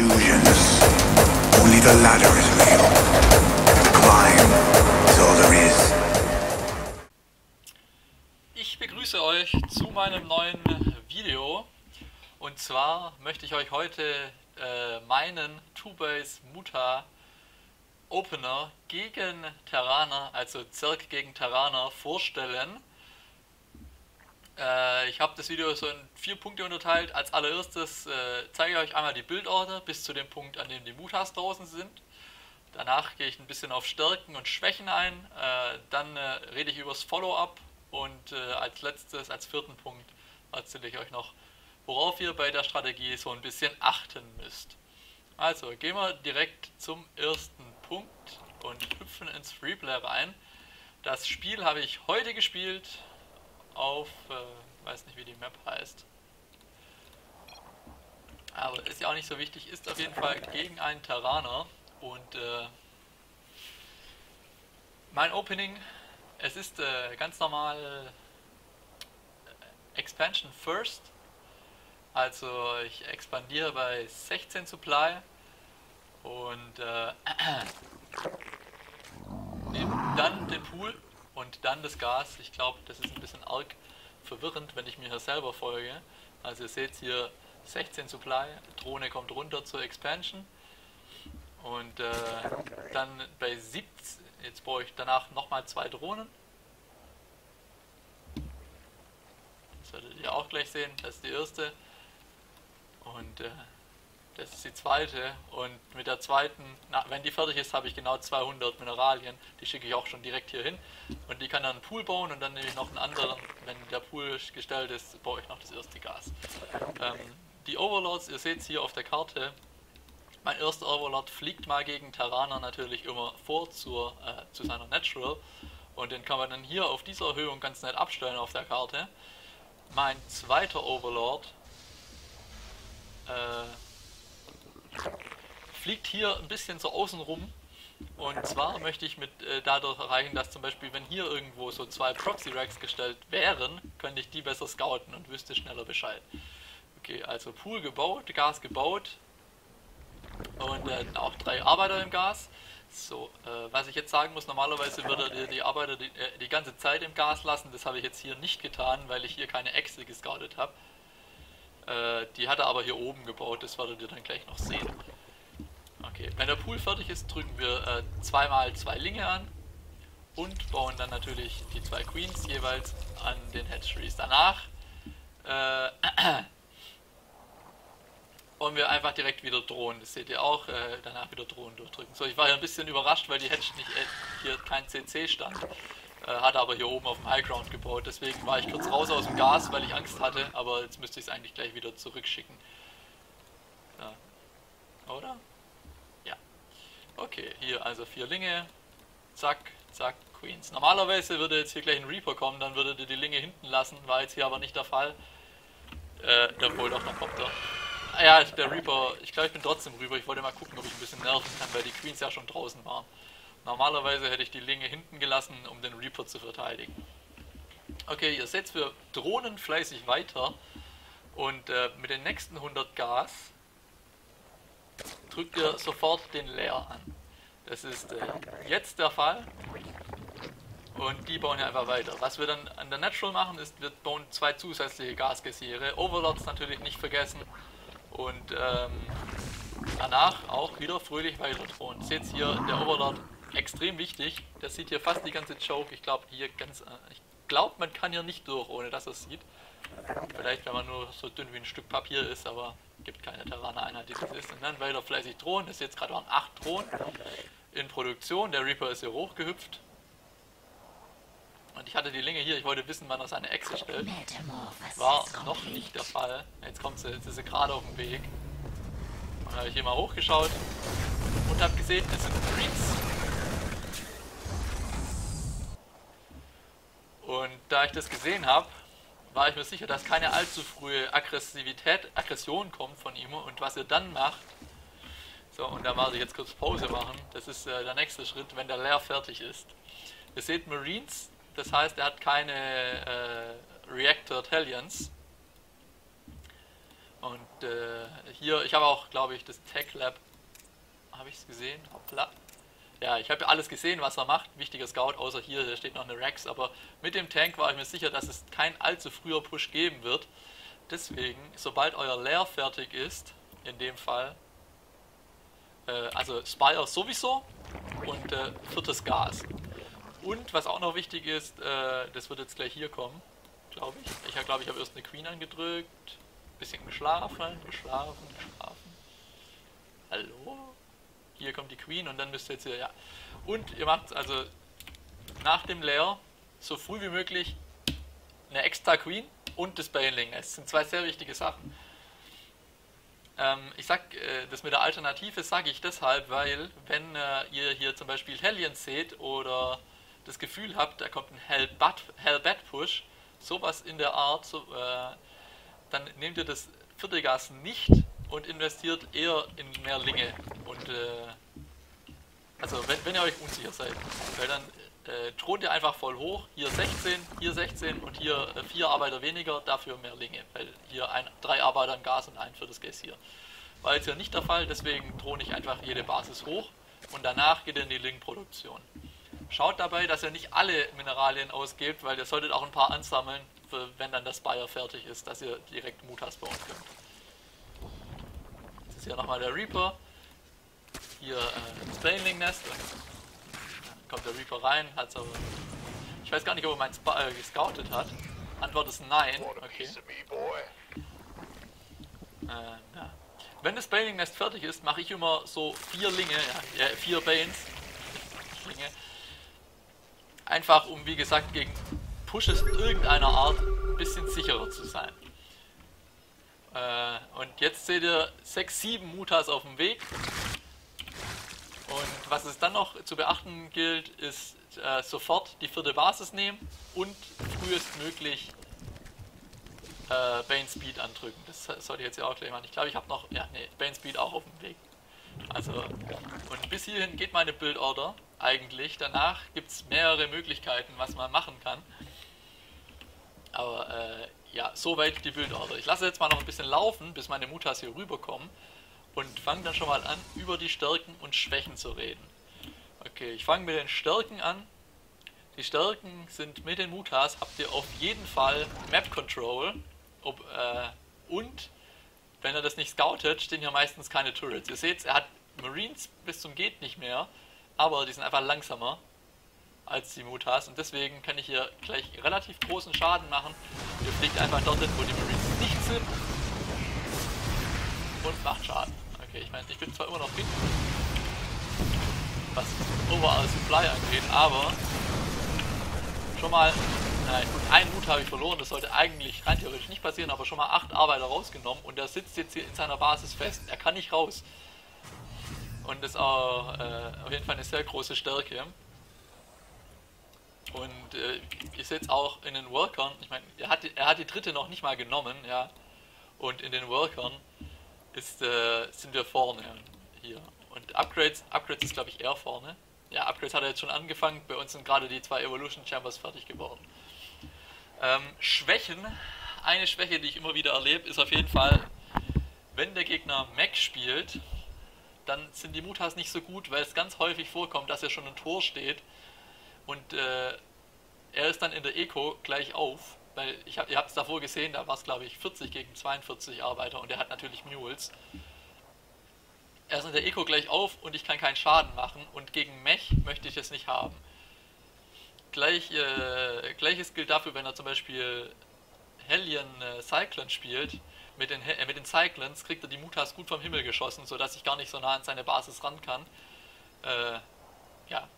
illusions. Only the ladder is real. Climb is all there is. Ich begrüße euch zu meinem neuen Video und zwar möchte ich euch heute äh, meinen Two-Base Muta Opener gegen Terraner, also Zirk gegen Terraner vorstellen. Äh, ich habe das Video so in vier Punkte unterteilt. Als allererstes äh, zeige ich euch einmal die Bildorte bis zu dem Punkt, an dem die Mutas draußen sind. Danach gehe ich ein bisschen auf Stärken und Schwächen ein. Äh, dann äh, rede ich über das Follow-up und äh, als letztes, als vierten Punkt, erzähle ich euch noch, worauf ihr bei der Strategie so ein bisschen achten müsst. Also gehen wir direkt zum ersten Punkt und hüpfen ins Freeplay rein. Das Spiel habe ich heute gespielt auf, äh, weiß nicht wie die Map heißt. Aber ist ja auch nicht so wichtig, ist auf jeden Fall gegen einen Terraner und äh, mein Opening, es ist äh, ganz normal äh, Expansion First, also ich expandiere bei 16 Supply und äh, nehme dann den Pool und dann das Gas. Ich glaube, das ist ein bisschen arg verwirrend, wenn ich mir hier selber folge. Also ihr seht hier 16 Supply, Drohne kommt runter zur Expansion und äh, dann bei 17, jetzt brauche ich danach nochmal zwei Drohnen. Das werdet ihr auch gleich sehen, das ist die erste und äh, das ist die zweite und mit der zweiten, na, wenn die fertig ist, habe ich genau 200 Mineralien. Die schicke ich auch schon direkt hier hin und die kann dann einen Pool bauen und dann nehme ich noch einen anderen. Wenn der Pool gestellt ist, baue ich noch das erste Gas. Ähm, die Overlords, ihr seht es hier auf der Karte, mein erster Overlord fliegt mal gegen Terraner natürlich immer vor zur, äh, zu seiner Natural und den kann man dann hier auf dieser Erhöhung ganz nett abstellen auf der Karte. Mein zweiter Overlord äh, fliegt hier ein bisschen so außen rum. Und zwar möchte ich mit äh, dadurch erreichen, dass zum Beispiel, wenn hier irgendwo so zwei Proxy-Racks gestellt wären, könnte ich die besser scouten und wüsste schneller Bescheid. Okay, also Pool gebaut, Gas gebaut und äh, auch drei Arbeiter im Gas. So, äh, was ich jetzt sagen muss, normalerweise würde ihr die Arbeiter die, äh, die, ganze Zeit im Gas lassen. Das habe ich jetzt hier nicht getan, weil ich hier keine Echse gescoutet habe. Äh, die hat er aber hier oben gebaut, das werdet ihr dann gleich noch sehen. Okay, wenn der Pool fertig ist, drücken wir äh, zweimal zwei Linge an und bauen dann natürlich die zwei Queens jeweils an den Hatcheries. Danach äh, wollen wir einfach direkt wieder drohen. Das seht ihr auch, äh, danach wieder drohen durchdrücken. So, ich war ja ein bisschen überrascht, weil die Hatch nicht, äh, hier kein CC stand. Äh, hatte aber hier oben auf dem Highground gebaut. Deswegen war ich kurz raus aus dem Gas, weil ich Angst hatte. Aber jetzt müsste ich es eigentlich gleich wieder zurückschicken. Ja. Oder? Ja. Okay, hier also vier Linge. Zack, zack, Queens. Normalerweise würde jetzt hier gleich ein Reaper kommen, dann würdet ihr die Linge hinten lassen. War jetzt hier aber nicht der Fall. Äh, der doch, noch kommt er. Ah ja, der Reaper, ich glaube, ich bin trotzdem rüber. Ich wollte mal gucken, ob ich ein bisschen nerven kann, weil die Queens ja schon draußen waren. Normalerweise hätte ich die Linge hinten gelassen, um den Reaper zu verteidigen. Okay, ihr seht, wir drohnen fleißig weiter und äh, mit den nächsten 100 Gas drückt ihr sofort den Leer an. Das ist äh, jetzt der Fall und die bauen ja einfach weiter. Was wir dann an der Natural machen, ist, wir bauen zwei zusätzliche Gasgesiere. Overlords natürlich nicht vergessen und ähm, danach auch wieder fröhlich weiter drohen. Seht hier, der Overlord extrem wichtig. Der sieht hier fast die ganze Choke. Ich glaube hier ganz. Äh, ich glaube, man kann hier nicht durch, ohne dass es sieht. Vielleicht, wenn man nur so dünn wie ein Stück Papier ist, aber gibt keine Terraner-Einheit, die das ist. Und dann weiter fleißig Drohnen. Das ist jetzt gerade waren 8 Drohnen in Produktion. Der Reaper ist hier hochgehüpft. Und ich hatte die Linge hier, ich wollte wissen, wann er seine Echse stellt. War noch nicht der Fall. Jetzt kommt sie, jetzt ist sie gerade auf dem Weg. Und habe ich hier mal hochgeschaut und habe gesehen, es sind Greens Und da ich das gesehen habe, war ich mir sicher, dass keine allzu frühe Aggressivität, Aggression kommt von ihm und was er dann macht. So, und da werde ich jetzt kurz Pause machen. Das ist äh, der nächste Schritt, wenn der Leer fertig ist. Ihr seht Marines, das heißt, er hat keine äh, Reactor Italians. Und äh, hier, ich habe auch, glaube ich, das Tech Lab, habe ich es gesehen? Hoppla. Ja, ich habe alles gesehen, was er macht. Wichtiger Scout, außer hier, da steht noch eine Rex. Aber mit dem Tank war ich mir sicher, dass es kein allzu früher Push geben wird. Deswegen, sobald euer Leer fertig ist, in dem Fall, äh, also Spire sowieso und äh, viertes Gas. Und was auch noch wichtig ist, äh, das wird jetzt gleich hier kommen, glaube ich. Ich glaube, ich habe erst eine Queen angedrückt, bisschen geschlafen, geschlafen, geschlafen. Hallo? Hier kommt die Queen und dann müsst ihr jetzt hier, ja. Und ihr macht also nach dem Layer so früh wie möglich eine extra Queen und das Baneling. Es sind zwei sehr wichtige Sachen. Ähm, ich sag, äh, das mit der Alternative sage ich deshalb, weil wenn äh, ihr hier zum Beispiel Hellions seht oder das Gefühl habt, da kommt ein Hellbat, Hellbat Push, sowas in der Art, so, äh, dann nehmt ihr das vierte Gas nicht und investiert eher in mehr Linge. Und äh, also wenn, wenn ihr euch unsicher seid, weil dann äh, thront ihr einfach voll hoch, hier 16, hier 16 und hier äh, vier Arbeiter weniger, dafür mehr Linge, weil hier ein, drei Arbeiter im Gas und ein viertes Gas hier. War jetzt ja nicht der Fall, deswegen throne ich einfach jede Basis hoch und danach geht ihr in die Lingproduktion. Schaut dabei, dass ihr nicht alle Mineralien ausgebt, weil ihr solltet auch ein paar ansammeln, für, wenn dann das Bayer fertig ist, dass ihr direkt Mutas bauen könnt. Ist hier nochmal der Reaper. Hier äh, das Baneling Nest. Dann kommt der Reaper rein, hat's aber. Ich weiß gar nicht, ob er mein Sp äh, gescoutet hat. Antwort ist nein. Okay. Äh, ja. Wenn das Baneling Nest fertig ist, mache ich immer so vier Linge, ja, äh, vier Banes. Linge. Einfach um, wie gesagt, gegen Pushes irgendeiner Art ein bisschen sicherer zu sein. Äh, und jetzt seht ihr 6, 7 Mutas auf dem Weg. Und was es dann noch zu beachten gilt, ist äh, sofort die vierte Basis nehmen und frühestmöglich äh, Bane Speed andrücken. Das sollte ich jetzt ja auch gleich machen. Ich glaube, ich habe noch, ja, nee, Bane Speed auch auf dem Weg. Also, und bis hierhin geht meine Build-Order eigentlich. Danach gibt es mehrere Möglichkeiten, was man machen kann. Aber äh, ja, soweit die Build-Order. Ich lasse jetzt mal noch ein bisschen laufen, bis meine Mutas hier rüberkommen und fange dann schon mal an, über die Stärken und Schwächen zu reden. Okay, ich fange mit den Stärken an. Die Stärken sind mit den Mutas habt ihr auf jeden Fall Map Control ob, äh, und wenn er das nicht scoutet, stehen hier meistens keine Turrets. Ihr seht, er hat Marines bis zum geht nicht mehr, aber die sind einfach langsamer als die Mutas und deswegen kann ich hier gleich relativ großen Schaden machen. Ihr fliegt einfach dorthin, wo die Marines nicht sind und macht Schaden. Okay, ich meine, ich bin zwar immer noch hinten, was Overall Supply angeht, aber schon mal, na gut, einen Mut habe ich verloren, das sollte eigentlich rein theoretisch nicht passieren, aber schon mal acht Arbeiter rausgenommen und er sitzt jetzt hier in seiner Basis fest, er kann nicht raus. Und das ist auch äh, auf jeden Fall eine sehr große Stärke. Und äh, ich sehe jetzt auch in den Workern, ich meine, er hat, er hat die dritte noch nicht mal genommen, ja. Und in den Workern ist, äh, sind wir vorne hier. Und Upgrades, Upgrades ist glaube ich eher vorne. Ja, Upgrades hat er jetzt schon angefangen. Bei uns sind gerade die zwei Evolution Chambers fertig geworden. Ähm, Schwächen. Eine Schwäche, die ich immer wieder erlebe, ist auf jeden Fall, wenn der Gegner Mac spielt, dann sind die Mutas nicht so gut, weil es ganz häufig vorkommt, dass er schon ein Tor steht und äh, er ist dann in der Eco gleich auf, weil ich hab, ihr habt es davor gesehen, da war es glaube ich 40 gegen 42 Arbeiter und er hat natürlich Mules. Er ist in der Eco gleich auf und ich kann keinen Schaden machen und gegen Mech möchte ich es nicht haben. Gleich, äh, Gleiches gilt dafür, wenn er zum Beispiel Hellion äh, Cyclone spielt. Mit den, äh, mit den Cyclones kriegt er die Mutas gut vom Himmel geschossen, sodass ich gar nicht so nah an seine Basis ran kann. Äh, ja,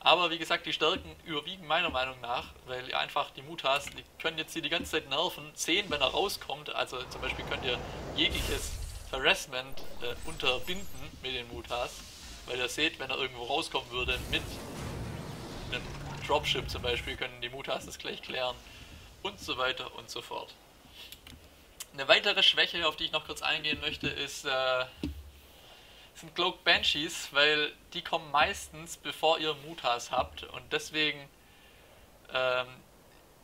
aber wie gesagt, die Stärken überwiegen meiner Meinung nach, weil ihr einfach die Mutas, die können jetzt hier die ganze Zeit nerven, sehen, wenn er rauskommt. Also zum Beispiel könnt ihr jegliches Harassment äh, unterbinden mit den Mutas, weil ihr seht, wenn er irgendwo rauskommen würde mit einem Dropship zum Beispiel, können die Mutas das gleich klären und so weiter und so fort. Eine weitere Schwäche, auf die ich noch kurz eingehen möchte, ist äh, sind Cloak Banshees, weil die kommen meistens bevor ihr Mutas habt und deswegen ähm,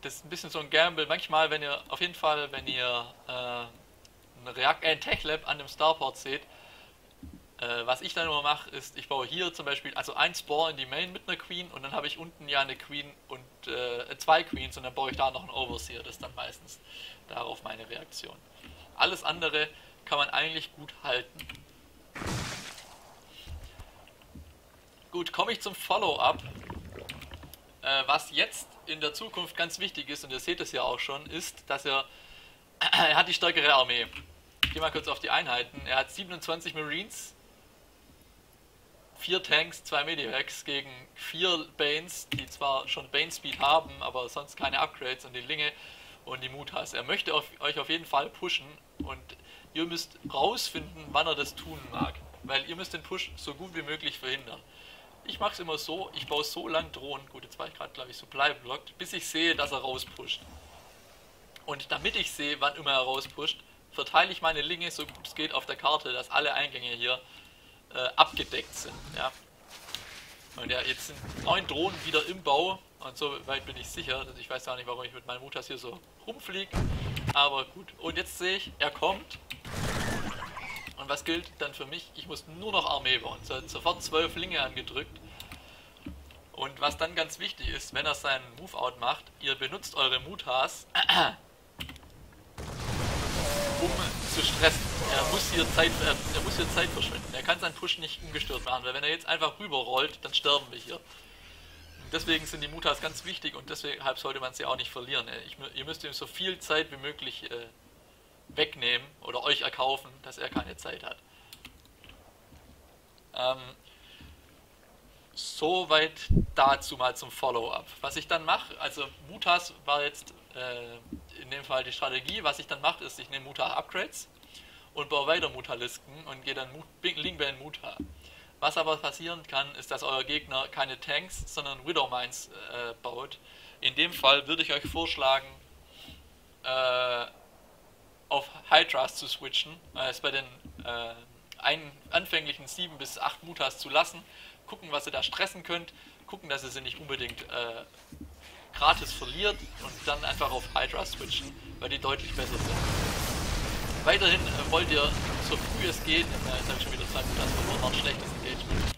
das ist ein bisschen so ein Gamble. Manchmal, wenn ihr auf jeden Fall, wenn ihr äh, ein, Reakt äh, ein Tech-Lab an dem Starport seht, äh, was ich dann immer mache, ist, ich baue hier zum Beispiel also ein Spore in die Main mit einer Queen und dann habe ich unten ja eine Queen und äh, zwei Queens und dann baue ich da noch einen Overseer. Das ist dann meistens darauf meine Reaktion. Alles andere kann man eigentlich gut halten. Gut, komme ich zum Follow-up. Äh, was jetzt in der Zukunft ganz wichtig ist, und ihr seht es ja auch schon, ist, dass er, er hat die stärkere Armee. Ich gehe mal kurz auf die Einheiten. Er hat 27 Marines, 4 Tanks, 2 Medivacs gegen 4 Banes, die zwar schon Bane Speed haben, aber sonst keine Upgrades und die Linge und die Mutas. Er möchte auf, euch auf jeden Fall pushen und ihr müsst rausfinden, wann er das tun mag. Weil ihr müsst den Push so gut wie möglich verhindern. Ich mache es immer so, ich baue so lang Drohnen, gut, jetzt war ich gerade, glaube ich, Supply blockt, bis ich sehe, dass er rauspusht. Und damit ich sehe, wann immer er rauspusht, verteile ich meine Linge so gut es geht auf der Karte, dass alle Eingänge hier äh, abgedeckt sind. Ja. Und ja, jetzt sind neun Drohnen wieder im Bau und so weit bin ich sicher. Ich weiß gar nicht, warum ich mit meinem Mutas hier so rumfliege. Aber gut. Und jetzt sehe ich, er kommt. Und was gilt dann für mich? Ich muss nur noch Armee bauen. So, sofort zwölf Linge angedrückt. Und was dann ganz wichtig ist, wenn er seinen Move-Out macht, ihr benutzt eure Mutas, um zu stressen. Er muss hier Zeit, er muss hier Zeit verschwenden. Er kann seinen Push nicht ungestört machen, weil wenn er jetzt einfach rüberrollt, dann sterben wir hier. Deswegen sind die Mutas ganz wichtig und deshalb sollte man sie auch nicht verlieren. Ich, ihr müsst ihm so viel Zeit wie möglich äh, wegnehmen oder euch erkaufen, dass er keine Zeit hat. Ähm, Soweit dazu mal zum Follow-up. Was ich dann mache, also Mutas war jetzt äh, in dem Fall die Strategie. Was ich dann mache, ist, ich nehme Muta-Upgrades und baue weiter Muta-Listen und gehe dann Lingban Muta. Was aber passieren kann, ist, dass euer Gegner keine Tanks, sondern Widowmines äh, baut. In dem Fall würde ich euch vorschlagen, äh, auf Hydras zu switchen, äh, es bei den äh, ein, anfänglichen 7 bis 8 Mutas zu lassen, gucken, was ihr da stressen könnt, gucken, dass ihr sie nicht unbedingt äh, gratis verliert und dann einfach auf Hydra switchen, weil die deutlich besser sind. Weiterhin äh, wollt ihr, so früh es geht, äh, jetzt habe ich schon wieder zwei Mutas verloren, war ein schlechtes Engagement.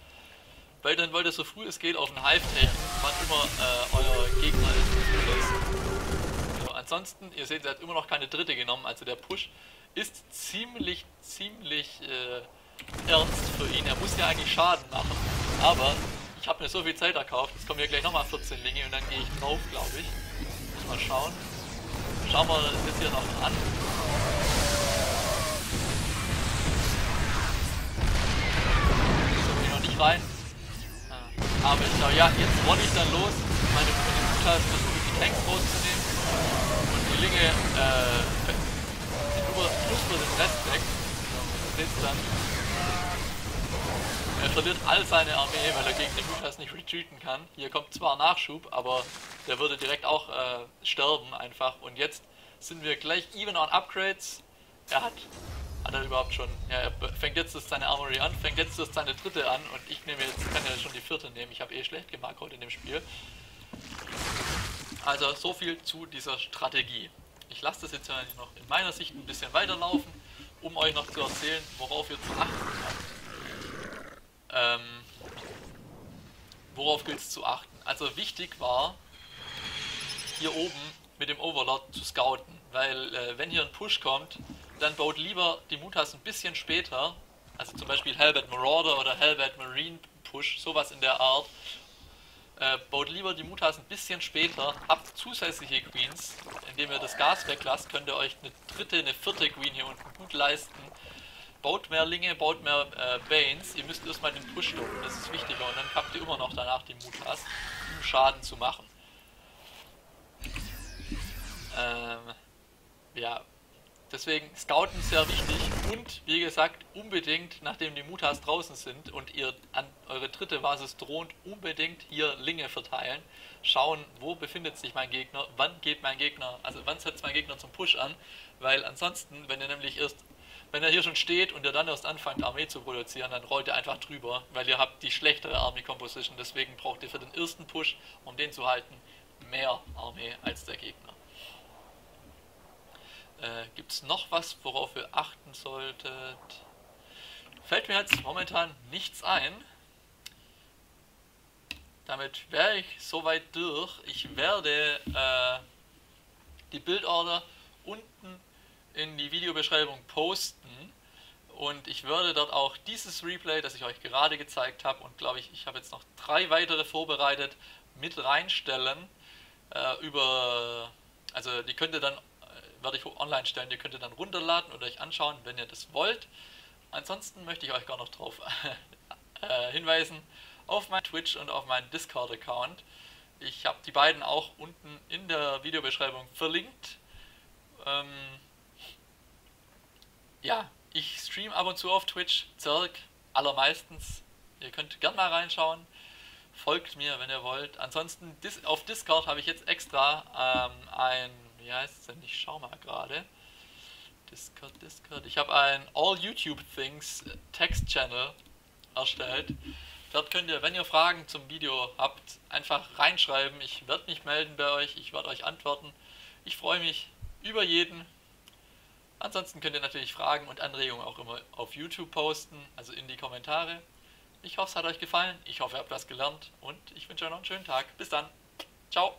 Weiterhin wollt ihr so früh es geht auf den Hive taken, wann immer äh, euer Gegner ist. So, ansonsten, ihr seht, er hat immer noch keine dritte genommen, also der Push ist ziemlich, ziemlich äh, ernst für ihn. Er muss ja eigentlich Schaden machen, aber ich habe mir so viel Zeit erkauft, jetzt kommen hier gleich nochmal 14 Linge und dann gehe ich drauf, glaube ich. Mal schauen. Schauen wir das hier noch an. So, noch nicht rein. Ah, aber ich glaube, ja, jetzt rolle ich dann los. Meine, meine Mutter versuche die Tanks rauszunehmen. Linge, äh, den Plus für den Rest weg. So, seht dann. Er verliert all seine Armee, weil er gegen den Mutas nicht retreaten kann. Hier kommt zwar Nachschub, aber der würde direkt auch äh, sterben einfach. Und jetzt sind wir gleich even on Upgrades. Er hat, hat er überhaupt schon, ja, er fängt jetzt erst seine Armory an, fängt jetzt erst seine dritte an und ich nehme jetzt, kann ja schon die vierte nehmen. Ich habe eh schlecht gemacht heute in dem Spiel. Also so viel zu dieser Strategie. Ich lasse das jetzt noch in meiner Sicht ein bisschen weiterlaufen, um euch noch zu erzählen, worauf ihr zu achten habt. Ähm, worauf gilt es zu achten? Also wichtig war, hier oben mit dem Overlord zu scouten, weil äh, wenn hier ein Push kommt, dann baut lieber die Mutas ein bisschen später, also zum Beispiel Hellbat Marauder oder Hellbat Marine Push, sowas in der Art, äh, baut lieber die Mutas ein bisschen später, habt zusätzliche Queens, indem ihr das Gas weglasst, könnt ihr euch eine dritte, eine vierte Queen hier unten gut leisten baut mehr Linge, baut mehr äh, Banes. Ihr müsst erstmal den Push stoppen, das ist wichtiger. Und dann habt ihr immer noch danach die Mutas, um Schaden zu machen. Ähm, ja, deswegen Scouten sehr wichtig und wie gesagt, unbedingt, nachdem die Mutas draußen sind und ihr an eure dritte Basis droht, unbedingt hier Linge verteilen. Schauen, wo befindet sich mein Gegner, wann geht mein Gegner, also wann setzt mein Gegner zum Push an, weil ansonsten, wenn ihr nämlich erst wenn er hier schon steht und er dann erst anfängt, Armee zu produzieren, dann rollt er einfach drüber, weil ihr habt die schlechtere Army Composition. Deswegen braucht ihr für den ersten Push, um den zu halten, mehr Armee als der Gegner. Äh, Gibt es noch was, worauf ihr achten solltet? Fällt mir jetzt momentan nichts ein. Damit wäre ich soweit durch. Ich werde äh, die Bildorder unten in die Videobeschreibung posten. Und ich würde dort auch dieses Replay, das ich euch gerade gezeigt habe, und glaube ich, ich habe jetzt noch drei weitere vorbereitet, mit reinstellen. Äh, über, also die könnt ihr dann, werde ich online stellen, die könnt ihr dann runterladen oder euch anschauen, wenn ihr das wollt. Ansonsten möchte ich euch gar noch darauf äh, hinweisen, auf mein Twitch und auf meinen Discord-Account. Ich habe die beiden auch unten in der Videobeschreibung verlinkt. Ähm, ja, ich stream ab und zu auf Twitch, Zirk, allermeistens. Ihr könnt gern mal reinschauen. Folgt mir, wenn ihr wollt. Ansonsten auf Discord habe ich jetzt extra ähm, ein, wie heißt es denn? Ich schau mal gerade. Discord, Discord. Ich habe ein All YouTube Things Text Channel erstellt. Dort könnt ihr, wenn ihr Fragen zum Video habt, einfach reinschreiben. Ich werde mich melden bei euch, ich werde euch antworten. Ich freue mich über jeden. Ansonsten könnt ihr natürlich Fragen und Anregungen auch immer auf YouTube posten, also in die Kommentare. Ich hoffe, es hat euch gefallen. Ich hoffe, ihr habt was gelernt und ich wünsche euch noch einen schönen Tag. Bis dann. Ciao.